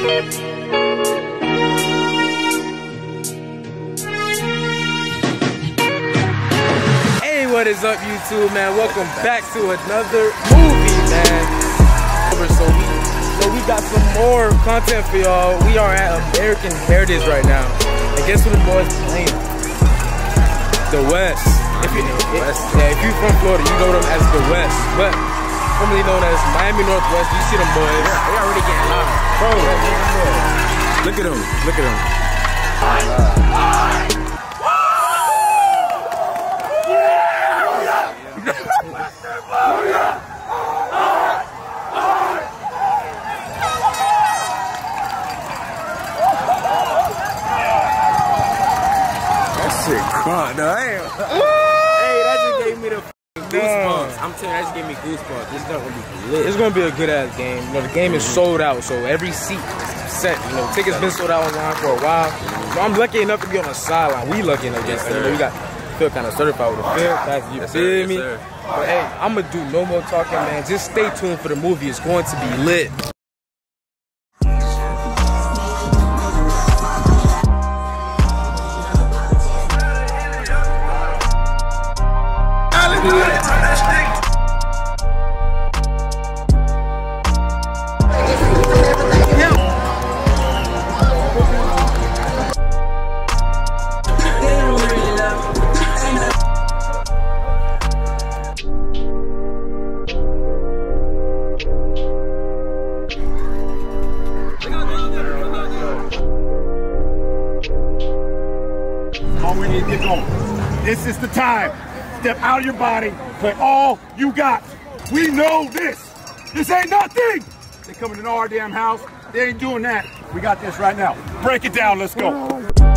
Hey, what is up, YouTube, man? Welcome back to another movie, man. So we, so we got some more content for y'all. We are at American Heritage right now, and guess what the boys playing? The West. If you, know, West. yeah, if you from Florida, you know them as the West, but formerly known as Miami Northwest. You see them boys? Yeah, they already getting loud, bro. Look at them. Look at them. shit crunk, no, I'm telling you, that just gave me goosebumps. This is gonna be lit. It's gonna be a good ass game. You know, the game is sold out, so every seat set. You know, tickets been sold out online for a while. So I'm lucky enough to be on the sideline. We lucky enough. Yes, you know, we got feel kind of certified with a field pass. You yes, feel sir, me? Yes, but hey, I'm gonna do no more talking, man. Just stay tuned for the movie. It's going to be lit. Time. Step out of your body. Play all you got. We know this. This ain't nothing. They coming in our damn house. They ain't doing that. We got this right now. Break it down. Let's go.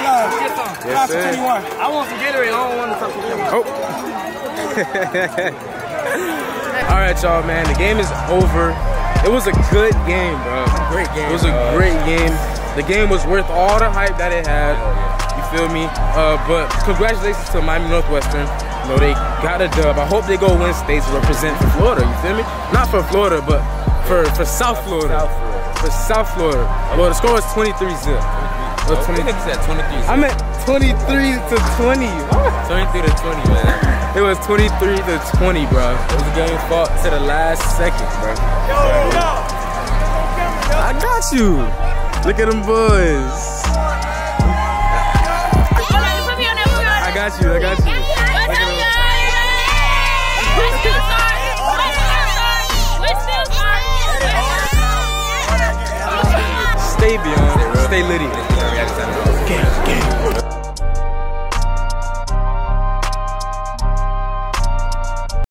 Yes, sir. of 21. I want some Gatorade. I don't want to talk to them. Oh. All right, y'all, man. The game is over. It was a good game, bro. Great game. It was a dog. great game. The game was worth all the hype that it had. You feel me? Uh, but congratulations to Miami Northwestern. You know, they got a dub. I hope they go win states to represent for Florida. You feel me? Not for Florida, but for, for South Florida. South Florida. For South Florida. Well, the score was 23 zip. It 20 I think it's at 23. I meant 23 to 20. 23 to 20, man. It was 23 to 20, bro. It was a game fought to the last second, bro. I got you. Look at them boys. I got you. I got you. Stay beyond. Stay litty. Yeah, we